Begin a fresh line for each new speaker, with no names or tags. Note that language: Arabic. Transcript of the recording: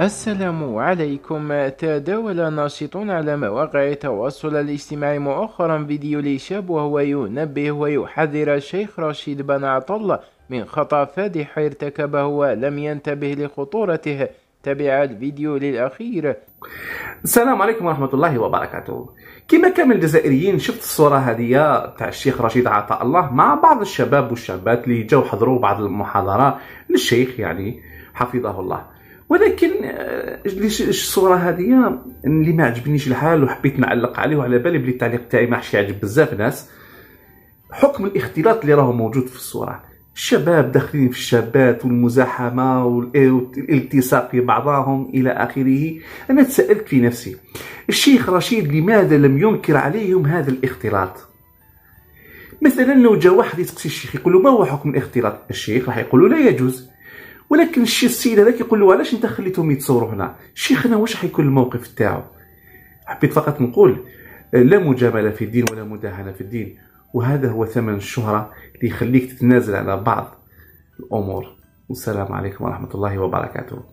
السلام عليكم. تداول ناشطون على مواقع التواصل الاجتماعي مؤخرا فيديو لشاب وهو ينبه ويحذر الشيخ رشيد بن عطلة من خطأ فادح ارتكبه ولم ينتبه لخطورته. تبع الفيديو للأخير.
السلام عليكم ورحمة الله وبركاته. كما كامل الجزائريين شفت الصورة هذه تاع الشيخ رشيد عطاء الله مع بعض الشباب والشابات اللي جاو حضروا بعض المحاضرة للشيخ يعني حفظه الله. ولكن آه، الصورة هذه اللي ما عجبنيش الحال وحبيت نعلق عليه وعلى بالي بلي التعليق تاعي ما يعجب بزاف ناس. حكم الاختلاط اللي راهو موجود في الصورة. الشباب داخلين في الشابات والمزاحمة والالتصاق في بعضهم إلى آخره. أنا تسألت في نفسي الشيخ رشيد لماذا لم ينكر عليهم هذا الاختلاط؟ مثلا لو جاء واحد يسقسي الشيخ يقول له ما هو حكم الاختلاط؟ الشيخ راح يقول له لا يجوز. ولكن الشيء السيد هذاك يقول له علاش انت خليتهم يتصوروا هنا؟ شيخنا واش حيكون الموقف تاعو؟ حبيت فقط نقول لا مجاملة في الدين ولا مداهنة في الدين وهذا هو ثمن الشهرة اللي يخليك تتنازل على بعض الأمور. والسلام عليكم ورحمة الله وبركاته.